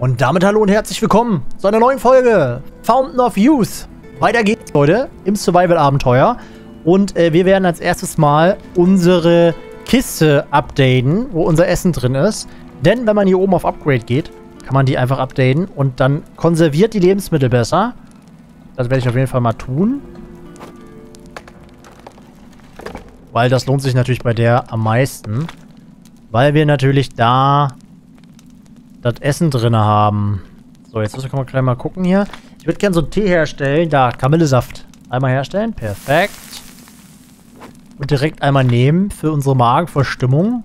Und damit hallo und herzlich willkommen zu einer neuen Folge Fountain of Youth. Weiter geht's, Leute, im Survival-Abenteuer. Und äh, wir werden als erstes mal unsere Kiste updaten, wo unser Essen drin ist. Denn wenn man hier oben auf Upgrade geht, kann man die einfach updaten und dann konserviert die Lebensmittel besser. Das werde ich auf jeden Fall mal tun. Weil das lohnt sich natürlich bei der am meisten. Weil wir natürlich da das Essen drin haben. So, jetzt müssen wir gleich mal gucken hier. Ich würde gerne so einen Tee herstellen. Da, Kamillesaft. Einmal herstellen. Perfekt. Und direkt einmal nehmen für unsere Magenverstimmung.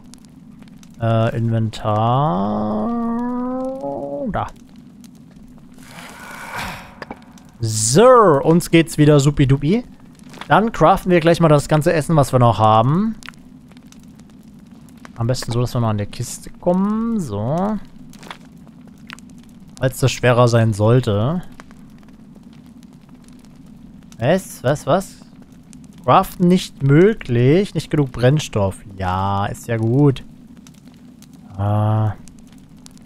Äh, Inventar. Da. So, uns geht's wieder supidupi. Dann craften wir gleich mal das ganze Essen, was wir noch haben. Am besten so, dass wir noch an der Kiste kommen. So. Falls das schwerer sein sollte. Was? Was? Was? Craften nicht möglich. Nicht genug Brennstoff. Ja, ist ja gut. Ah.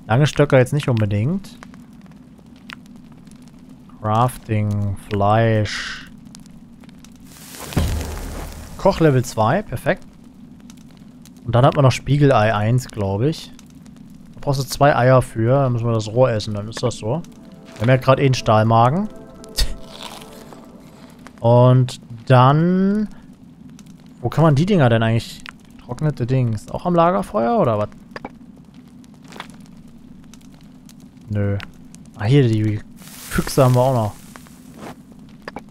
Lange Stöcker jetzt nicht unbedingt. Crafting, Fleisch. Koch Level 2, perfekt. Und dann hat man noch Spiegelei 1, glaube ich. Brauchst du zwei Eier für. Dann müssen wir das roh essen, dann ist das so. Wir haben ja gerade eh einen Stahlmagen. Und dann... Wo kann man die Dinger denn eigentlich... Trocknete Dings. Auch am Lagerfeuer oder was? Nö. Ah, hier, die Füchse haben wir auch noch.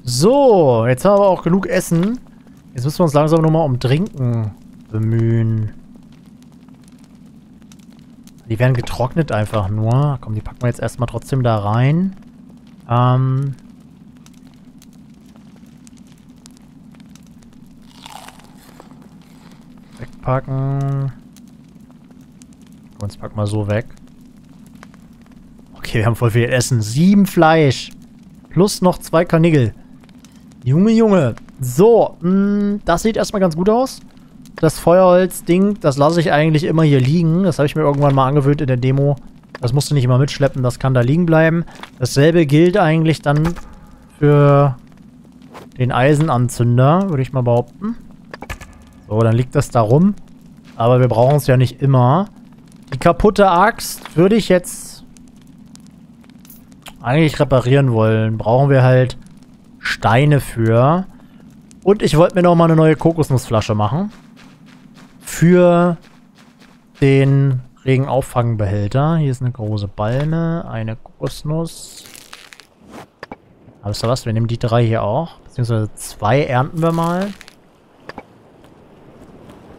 So, jetzt haben wir auch genug Essen. Jetzt müssen wir uns langsam nochmal um Trinken bemühen. Die werden getrocknet einfach nur. Komm, die packen wir jetzt erstmal trotzdem da rein. Ähm. Wegpacken. Uns packen wir so weg. Okay, wir haben voll viel Essen. Sieben Fleisch. Plus noch zwei Karniggel. Junge, Junge. So, mh, mm, das sieht erstmal ganz gut aus. Das Feuerholz-Ding, das lasse ich eigentlich immer hier liegen. Das habe ich mir irgendwann mal angewöhnt in der Demo. Das musst du nicht immer mitschleppen, das kann da liegen bleiben. Dasselbe gilt eigentlich dann für den Eisenanzünder, würde ich mal behaupten. So, dann liegt das da rum. Aber wir brauchen es ja nicht immer. Die kaputte Axt würde ich jetzt eigentlich reparieren wollen. Brauchen wir halt Steine für. Und ich wollte mir noch mal eine neue Kokosnussflasche machen. Für den Regenauffangbehälter. Hier ist eine große Balme, eine Kokosnuss. Aber wisst ihr was? Wir nehmen die drei hier auch. Beziehungsweise zwei ernten wir mal.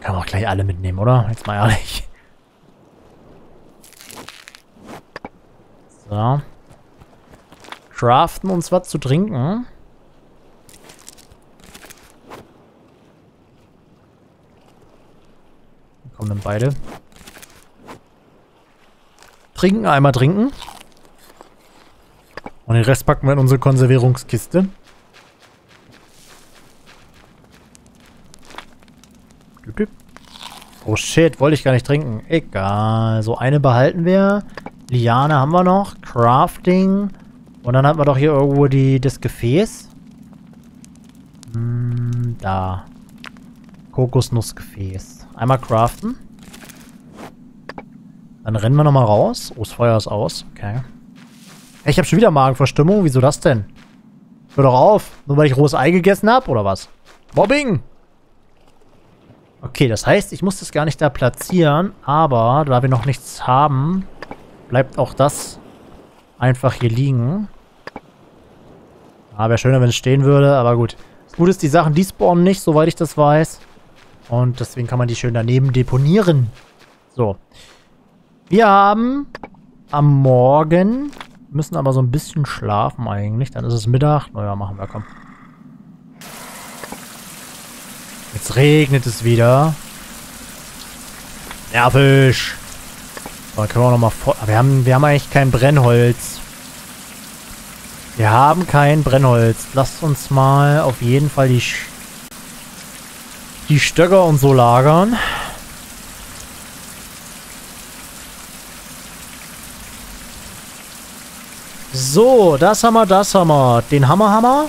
Kann man auch gleich alle mitnehmen, oder? Jetzt mal ehrlich. So. Craften uns was zu trinken. Kommen dann beide. Trinken, einmal trinken. Und den Rest packen wir in unsere Konservierungskiste. Oh shit, wollte ich gar nicht trinken. Egal. So, eine behalten wir. Liane haben wir noch. Crafting. Und dann hat man doch hier irgendwo die, das Gefäß. Hm, da. Kokosnussgefäß. Einmal craften. Dann rennen wir nochmal raus. Oh, das Feuer ist aus. Okay. Ich habe schon wieder Magenverstimmung. Wieso das denn? Hör doch auf. Nur weil ich rohes Ei gegessen habe, oder was? Mobbing! Okay, das heißt, ich muss das gar nicht da platzieren. Aber, da wir noch nichts haben, bleibt auch das einfach hier liegen. Ah, wäre schöner, wenn es stehen würde, aber gut. Das Gute ist, die Sachen, die spawnen nicht, soweit ich das weiß. Und deswegen kann man die schön daneben deponieren. So. Wir haben am Morgen, müssen aber so ein bisschen schlafen eigentlich. Dann ist es Mittag. Naja, machen wir, komm. Jetzt regnet es wieder. Nervig. Aber können wir nochmal vor... Wir haben, wir haben eigentlich kein Brennholz. Wir haben kein Brennholz. Lasst uns mal auf jeden Fall die die Stöcker und so lagern. So, das haben wir, das haben wir. Den Hammerhammer.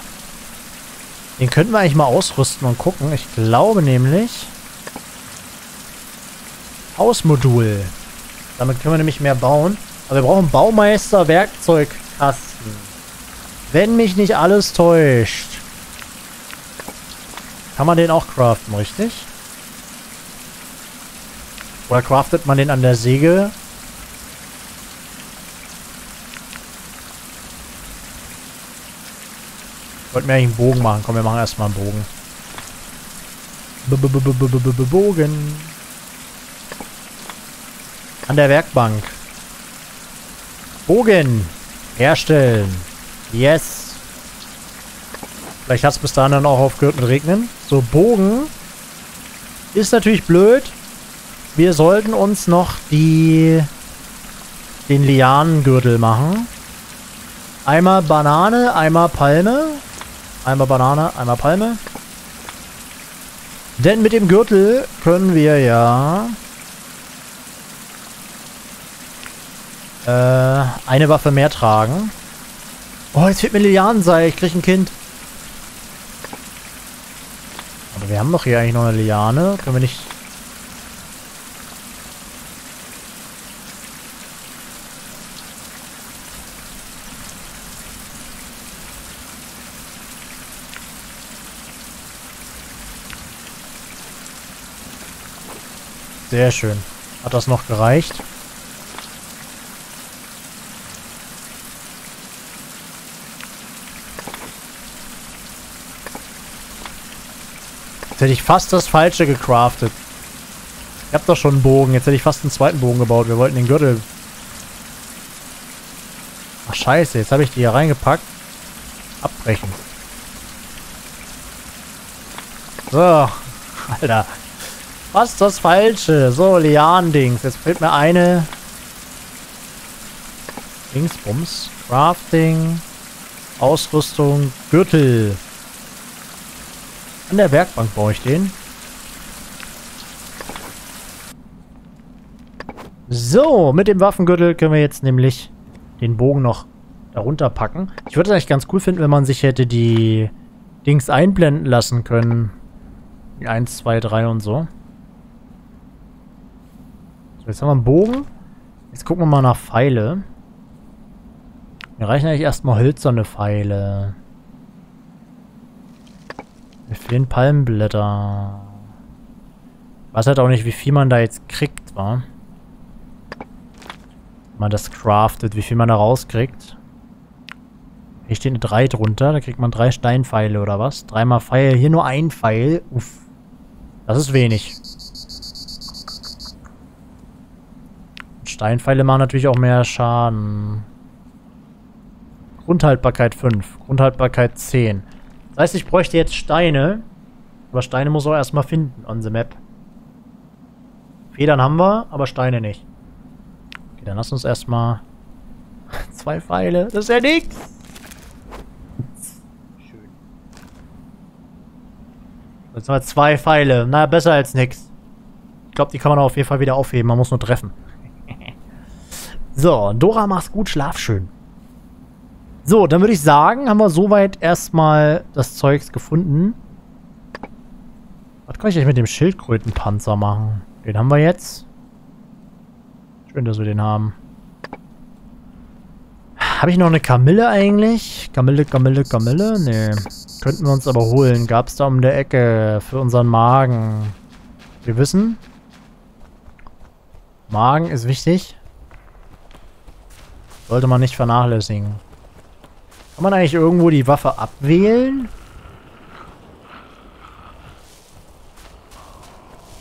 Den könnten wir eigentlich mal ausrüsten und gucken. Ich glaube nämlich... Hausmodul. Damit können wir nämlich mehr bauen. Aber wir brauchen Baumeister Werkzeugkasten. Wenn mich nicht alles täuscht. Kann man den auch craften, richtig? Oder craftet man den an der Säge? Ich wollte mir eigentlich einen Bogen machen. Komm, wir machen erstmal einen Bogen. B -b -b Bogen. An der Werkbank. Bogen. Herstellen. Yes. Vielleicht hat es bis dahin dann auch aufgehört mit Regnen. So, Bogen. Ist natürlich blöd. Wir sollten uns noch die den Lianengürtel machen. Einmal Banane, einmal Palme. Einmal Banane, einmal Palme. Denn mit dem Gürtel können wir ja äh, eine Waffe mehr tragen. Oh, jetzt fehlt mir Lianenseil. Ich krieg ein Kind. Aber wir haben doch hier eigentlich noch eine Liane. Können wir nicht... Sehr schön. Hat das noch gereicht? Jetzt hätte ich fast das Falsche gecraftet. Ich hab doch schon einen Bogen. Jetzt hätte ich fast einen zweiten Bogen gebaut. Wir wollten den Gürtel... Ach scheiße, jetzt habe ich die hier reingepackt. Abbrechen. So. Alter. Fast das Falsche. So, Lian-Dings. Jetzt fehlt mir eine... Dingsbums. Crafting. Ausrüstung. Gürtel. An der Werkbank baue ich den. So, mit dem Waffengürtel können wir jetzt nämlich den Bogen noch darunter packen. Ich würde es eigentlich ganz cool finden, wenn man sich hätte die Dings einblenden lassen können. Die 1, 2, 3 und so. So, jetzt haben wir einen Bogen. Jetzt gucken wir mal nach Pfeile. Mir reichen eigentlich erstmal hölzerne Pfeile. Mir fehlen Palmblätter. Weiß halt auch nicht, wie viel man da jetzt kriegt, wa? Wenn man das craftet, wie viel man da rauskriegt. Hier steht eine 3 drunter, da kriegt man drei Steinpfeile oder was? Dreimal Pfeil, hier nur ein Pfeil. Uff. Das ist wenig. Steinpfeile machen natürlich auch mehr Schaden. Grundhaltbarkeit 5, Grundhaltbarkeit 10. Heißt, ich bräuchte jetzt Steine. Aber Steine muss auch erstmal finden on the map. Federn haben wir, aber Steine nicht. Okay, dann lass uns erstmal zwei Pfeile. Das ist ja nix. Schön. Jetzt haben wir zwei Pfeile. Na, besser als nix. Ich glaube, die kann man auf jeden Fall wieder aufheben. Man muss nur treffen. so, Dora, mach's gut. Schlaf schön. So, dann würde ich sagen, haben wir soweit erstmal das Zeugs gefunden. Was kann ich eigentlich mit dem Schildkrötenpanzer machen? Den haben wir jetzt. Schön, dass wir den haben. Habe ich noch eine Kamille eigentlich? Kamille, Kamille, Kamille? Nee. Könnten wir uns aber holen. Gab es da um der Ecke für unseren Magen. Wir wissen. Magen ist wichtig. Sollte man nicht vernachlässigen. Kann man eigentlich irgendwo die Waffe abwählen?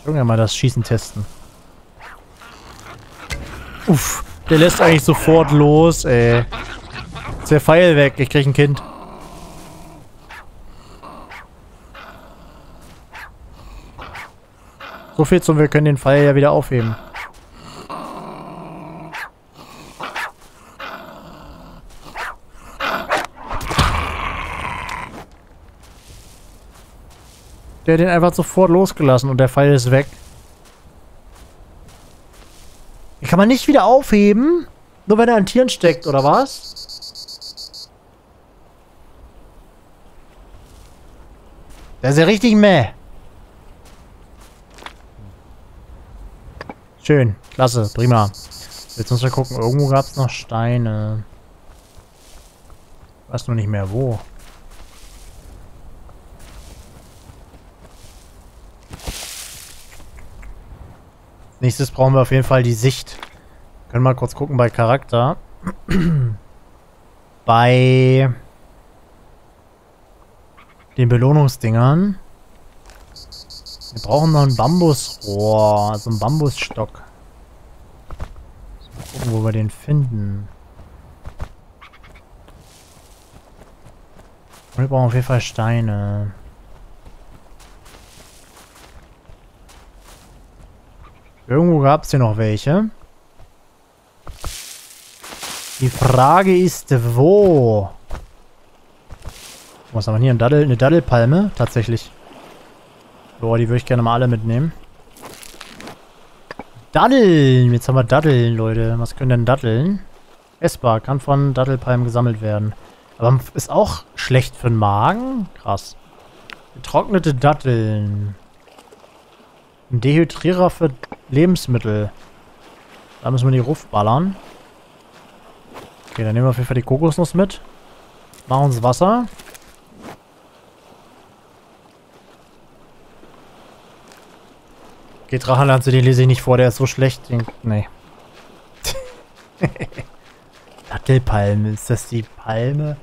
Irgendwann mal das Schießen testen. Uff, der lässt eigentlich sofort los, ey. Ist der Pfeil weg, ich krieg ein Kind. So viel zum, wir können den Pfeil ja wieder aufheben. Der hat den einfach sofort losgelassen und der Pfeil ist weg. Den kann man nicht wieder aufheben, nur wenn er an Tieren steckt, oder was? Der ist ja richtig meh. Schön, klasse, prima. Jetzt müssen wir gucken, irgendwo gab es noch Steine. Ich weiß nur nicht mehr wo. Nächstes brauchen wir auf jeden Fall die Sicht. Können wir mal kurz gucken bei Charakter. bei den Belohnungsdingern. Wir brauchen noch ein Bambusrohr, also einen Bambusstock. Mal gucken, wo wir den finden. Und wir brauchen auf jeden Fall Steine. Irgendwo gab es hier noch welche. Die Frage ist, wo? Was haben wir hier? Ein Daddel, eine Daddelpalme? Tatsächlich. Boah, die würde ich gerne mal alle mitnehmen. Daddeln! Jetzt haben wir Daddeln, Leute. Was können denn Daddeln? Essbar, kann von Dattelpalmen gesammelt werden. Aber ist auch schlecht für den Magen? Krass. Getrocknete Datteln. Ein Dehydrierer für Lebensmittel. Da müssen wir die Ruf ballern. Okay, dann nehmen wir auf jeden Fall die Kokosnuss mit. Machen uns Wasser. Geht Drachenland, den lese ich nicht vor, der ist so schlecht. Den, nee. Dattelpalme, ist das die Palme?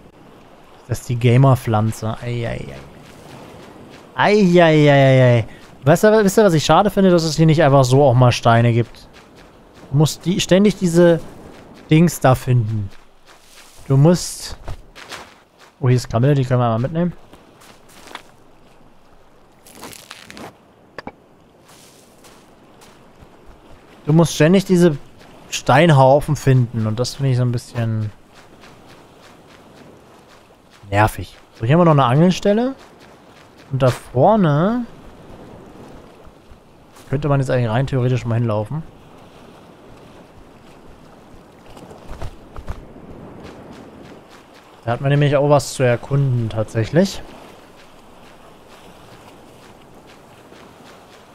Ist das die Gamerpflanze? Eieiei. Eieiei. Weißt du, wisst ihr, was ich schade finde, dass es hier nicht einfach so auch mal Steine gibt? Du musst die, ständig diese Dings da finden. Du musst... Oh, hier ist Kamelle, die können wir mal mitnehmen. Du musst ständig diese Steinhaufen finden und das finde ich so ein bisschen nervig. So, hier haben wir noch eine Angelstelle. Und da vorne könnte man jetzt eigentlich rein theoretisch mal hinlaufen. Da hat man nämlich auch was zu erkunden tatsächlich.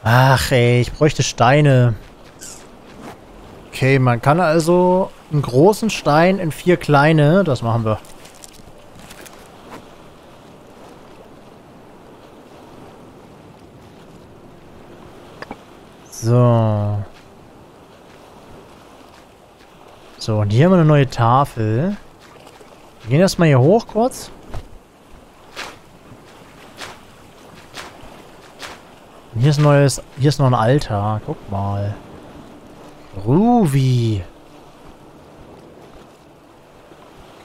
Ach ey, ich bräuchte Steine. Okay, man kann also einen großen Stein in vier kleine. Das machen wir. So. So, und hier haben wir eine neue Tafel. Wir gehen erstmal hier hoch kurz. Und hier ist neues, hier ist noch ein Altar. Guck mal. Ruby.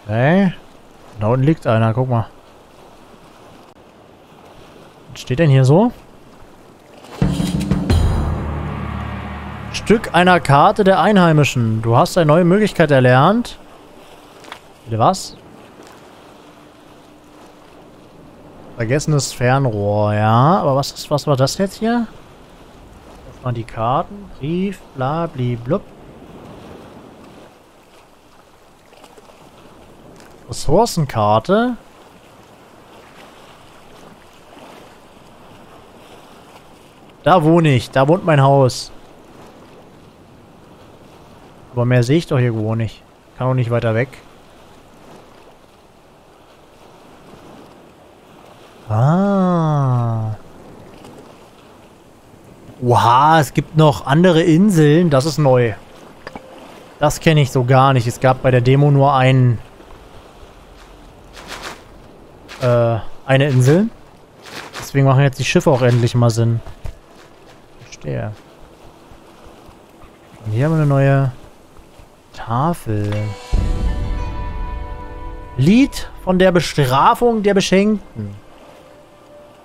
Okay. Da unten liegt einer, guck mal. Was steht denn hier so? Stück einer Karte der Einheimischen. Du hast eine neue Möglichkeit erlernt. Bitte was? Vergessenes Fernrohr, ja. Aber was ist, was war das jetzt hier? mal die Karten. Brief, bla, bli, blub. Ressourcenkarte. Da wohne ich. Da wohnt mein Haus. Aber mehr sehe ich doch hier irgendwo nicht. Kann auch nicht weiter weg. Ah. Oha, es gibt noch andere Inseln. Das ist neu. Das kenne ich so gar nicht. Es gab bei der Demo nur ein, äh, eine Insel. Deswegen machen jetzt die Schiffe auch endlich mal Sinn. Verstehe. Und hier haben wir eine neue Tafel. Lied von der Bestrafung der Beschenkten.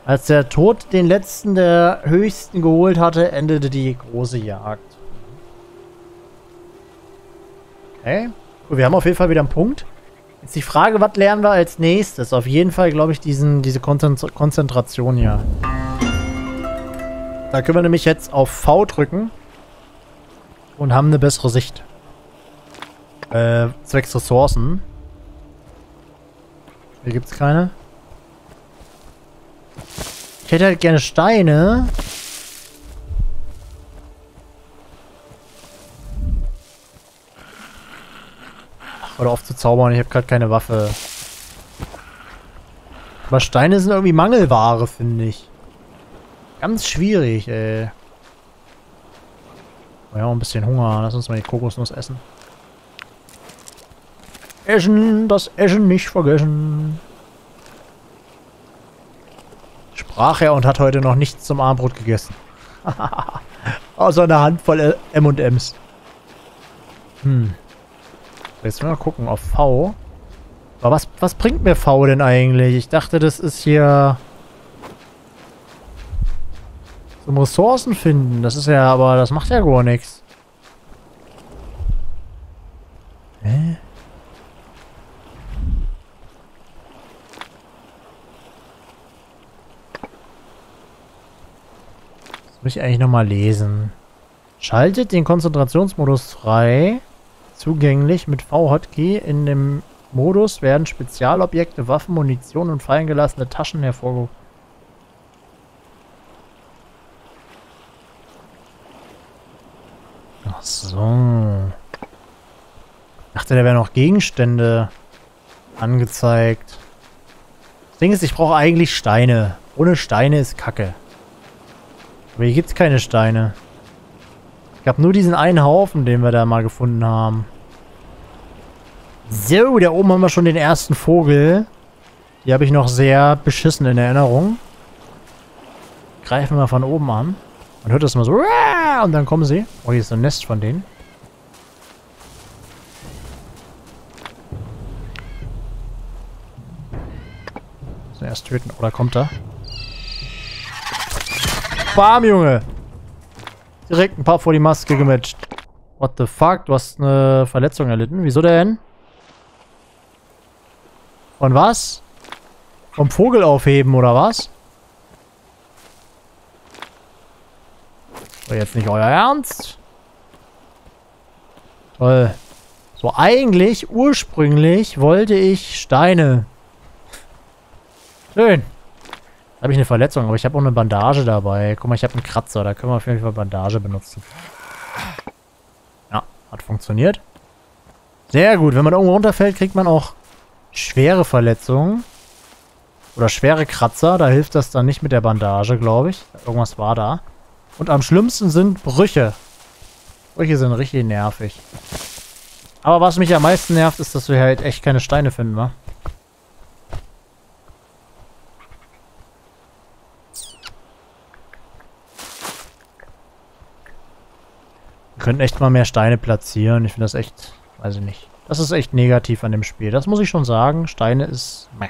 Als der Tod den letzten der Höchsten geholt hatte, endete die große Jagd. Okay. Gut, wir haben auf jeden Fall wieder einen Punkt. Jetzt die Frage, was lernen wir als nächstes? Auf jeden Fall, glaube ich, diesen, diese Konzentration hier. Da können wir nämlich jetzt auf V drücken und haben eine bessere Sicht. Äh, zwecks Ressourcen. Hier gibt es keine. hätte halt gerne Steine. Oder auf zu zaubern, ich habe gerade keine Waffe. Aber Steine sind irgendwie Mangelware, finde ich. Ganz schwierig, ey. Oh ja, ein bisschen Hunger. Lass uns mal die Kokosnuss essen. Essen, das Essen nicht vergessen. Sprach er und hat heute noch nichts zum Abendbrot gegessen. Außer eine Handvoll M&M's. Hm. Jetzt mal gucken auf V. Aber was, was bringt mir V denn eigentlich? Ich dachte, das ist hier... Zum Ressourcen finden. Das ist ja, aber das macht ja gar nichts. Muss ich eigentlich nochmal lesen. Schaltet den Konzentrationsmodus frei. Zugänglich mit V-Hotkey. In dem Modus werden Spezialobjekte, Waffen, Munition und fallen gelassene Taschen hervorgehoben. Ach so. Ich dachte, da wären noch Gegenstände angezeigt. Das Ding ist, ich brauche eigentlich Steine. Ohne Steine ist Kacke. Aber hier gibt es keine Steine. Ich habe nur diesen einen Haufen, den wir da mal gefunden haben. So, da oben haben wir schon den ersten Vogel. Die habe ich noch sehr beschissen in Erinnerung. Greifen wir von oben an. Man hört das mal so. Und dann kommen sie. Oh, hier ist ein Nest von denen. So, erst töten. Oder kommt er? Bam, Junge! Direkt ein paar vor die Maske gematcht. What the fuck? Du hast eine Verletzung erlitten. Wieso denn? Von was? Vom Vogel aufheben, oder was? War jetzt nicht euer Ernst? Toll. So, eigentlich, ursprünglich, wollte ich Steine. Schön. Habe ich eine Verletzung, aber ich habe auch eine Bandage dabei. Guck mal, ich habe einen Kratzer. Da können wir auf jeden Fall Bandage benutzen. Ja, hat funktioniert. Sehr gut. Wenn man irgendwo runterfällt, kriegt man auch schwere Verletzungen. Oder schwere Kratzer. Da hilft das dann nicht mit der Bandage, glaube ich. Irgendwas war da. Und am schlimmsten sind Brüche. Brüche sind richtig nervig. Aber was mich am meisten nervt, ist, dass wir halt echt keine Steine finden, wa? Wir könnten echt mal mehr Steine platzieren. Ich finde das echt, weiß ich nicht. Das ist echt negativ an dem Spiel. Das muss ich schon sagen. Steine ist... Meh.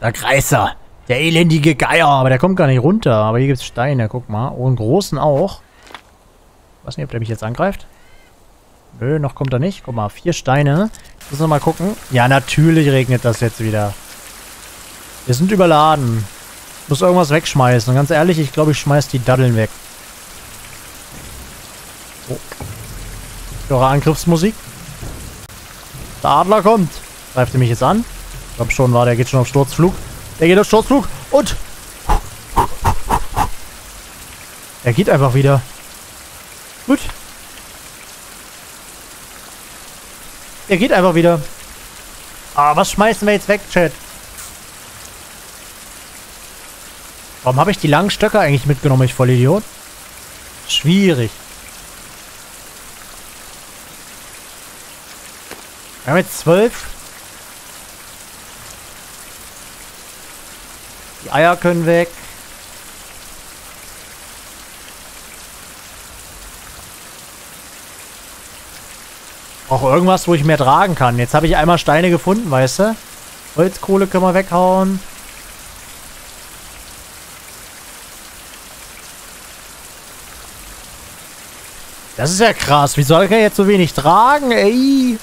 Der Kreiser. Der elendige Geier, aber der kommt gar nicht runter. Aber hier gibt es Steine, guck mal. Oh, einen großen auch. Ich weiß nicht, ob der mich jetzt angreift. Nö, noch kommt er nicht. Guck mal, vier Steine. Müssen wir mal gucken. Ja, natürlich regnet das jetzt wieder. Wir sind überladen. Ich muss irgendwas wegschmeißen. Und ganz ehrlich, ich glaube, ich schmeiß die Daddeln weg. Oh. Eure Angriffsmusik. Der Adler kommt. Greift er mich jetzt an? Ich glaube schon, war der geht schon auf Sturzflug. Der geht auf Sturzflug und... Er geht einfach wieder. Gut. Er geht einfach wieder. Ah, was schmeißen wir jetzt weg, Chat? Warum habe ich die langen Stöcke eigentlich mitgenommen, ich Vollidiot? Schwierig. Wir haben jetzt zwölf. Die Eier können weg. Auch irgendwas, wo ich mehr tragen kann. Jetzt habe ich einmal Steine gefunden, weißt du? Holzkohle können wir weghauen. Das ist ja krass. Wie soll ich jetzt so wenig tragen, ey?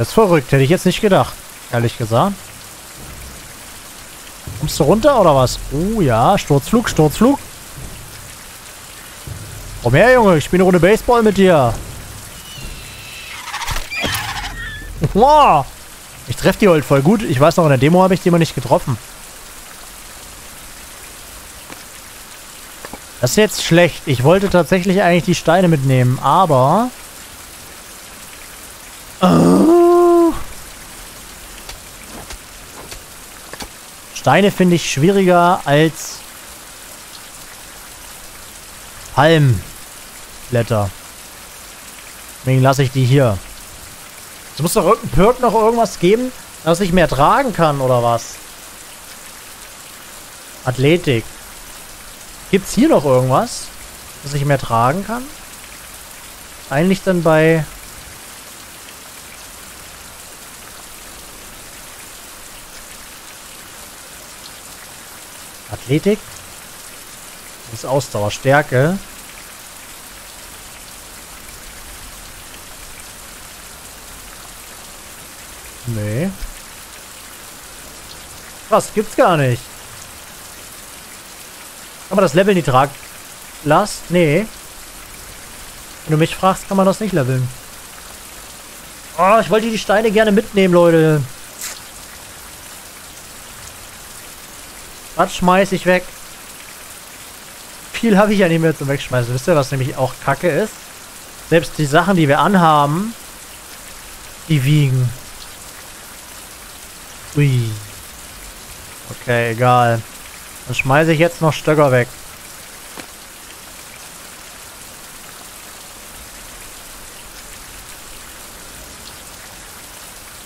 Das ist verrückt. Hätte ich jetzt nicht gedacht. Ehrlich gesagt. Kommst du runter oder was? Oh ja, Sturzflug, Sturzflug. Komm her, Junge. Ich spiele eine Runde Baseball mit dir. Wow. Ich treffe die heute voll gut. Ich weiß noch, in der Demo habe ich die immer nicht getroffen. Das ist jetzt schlecht. Ich wollte tatsächlich eigentlich die Steine mitnehmen, aber... Steine finde ich schwieriger als Palmblätter. Deswegen lasse ich die hier. Es muss doch irgendein Perk noch irgendwas geben, dass ich mehr tragen kann, oder was? Athletik. Gibt es hier noch irgendwas, das ich mehr tragen kann? Eigentlich dann bei... Athletik? Das ist Ausdauer, Stärke. Nee. Was? Gibt's gar nicht. Kann man das Level nicht tragen? Last? Nee. Wenn du mich fragst, kann man das nicht leveln. Oh, ich wollte die Steine gerne mitnehmen, Leute. Was schmeiß ich weg? Viel habe ich ja nicht mehr zum Wegschmeißen. Wisst ihr, was nämlich auch kacke ist? Selbst die Sachen, die wir anhaben, die wiegen. Ui. Okay, egal. Dann schmeiße ich jetzt noch Stöcker weg.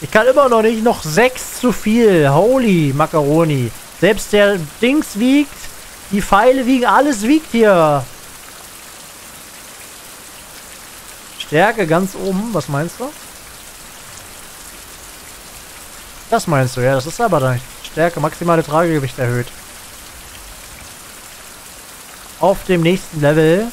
Ich kann immer noch nicht noch sechs zu viel. Holy Macaroni. Selbst der Dings wiegt. Die Pfeile wiegen. Alles wiegt hier. Stärke ganz oben. Was meinst du? Das meinst du, ja. Das ist aber da. Stärke, maximale Tragegewicht erhöht. Auf dem nächsten Level.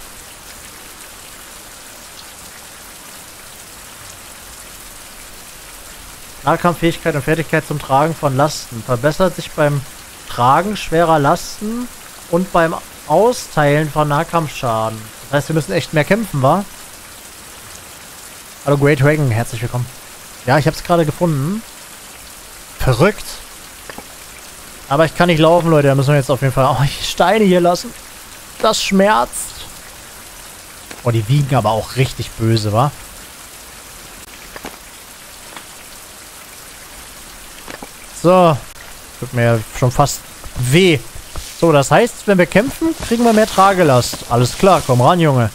Nahkampffähigkeit und Fertigkeit zum Tragen von Lasten. Verbessert sich beim Tragen schwerer Lasten und beim Austeilen von Nahkampfschaden. Das heißt, wir müssen echt mehr kämpfen, wa? Hallo Great Dragon, herzlich willkommen. Ja, ich habe es gerade gefunden. Verrückt. Aber ich kann nicht laufen, Leute. Da müssen wir jetzt auf jeden Fall auch Steine hier lassen. Das schmerzt. Oh, die wiegen aber auch richtig böse, wa? So. Tut mir ja schon fast weh. So, das heißt, wenn wir kämpfen, kriegen wir mehr Tragelast. Alles klar, komm ran, Junge.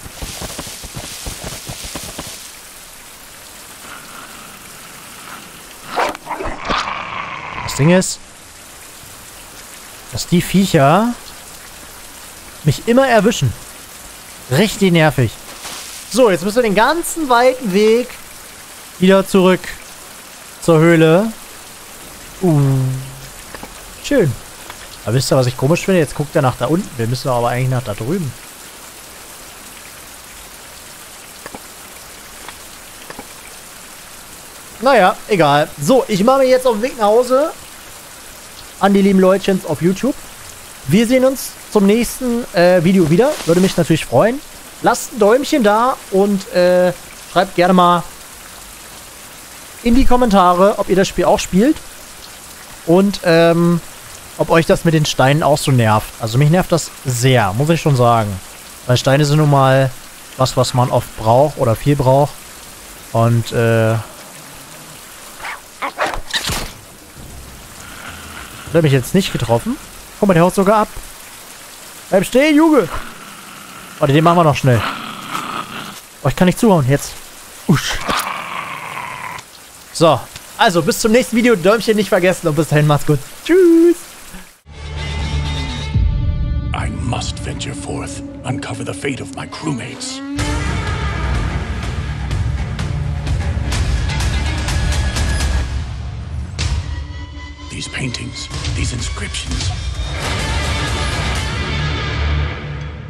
Ding ist, dass die Viecher mich immer erwischen. Richtig nervig. So, jetzt müssen wir den ganzen weiten Weg wieder zurück zur Höhle. Uh. Schön. Aber wisst ihr, was ich komisch finde? Jetzt guckt er nach da unten. Wir müssen aber eigentlich nach da drüben. Naja, egal. So, ich mache mich jetzt auf den Weg nach Hause an die lieben Leutchens auf YouTube. Wir sehen uns zum nächsten äh, Video wieder. Würde mich natürlich freuen. Lasst ein Däumchen da und äh, schreibt gerne mal in die Kommentare, ob ihr das Spiel auch spielt. Und ähm, ob euch das mit den Steinen auch so nervt. Also mich nervt das sehr, muss ich schon sagen. Weil Steine sind nun mal was, was man oft braucht oder viel braucht. Und äh, Hat er mich jetzt nicht getroffen? Guck mal, der haut sogar ab. Bleib stehen, Junge! Warte, den machen wir noch schnell. Oh, ich kann nicht zuhauen. Jetzt. Usch. So. Also, bis zum nächsten Video. Däumchen nicht vergessen und bis dahin macht's gut. Tschüss. Must venture forth, uncover the fate of my crewmates. these paintings, these inscriptions.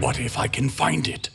What if I can find it?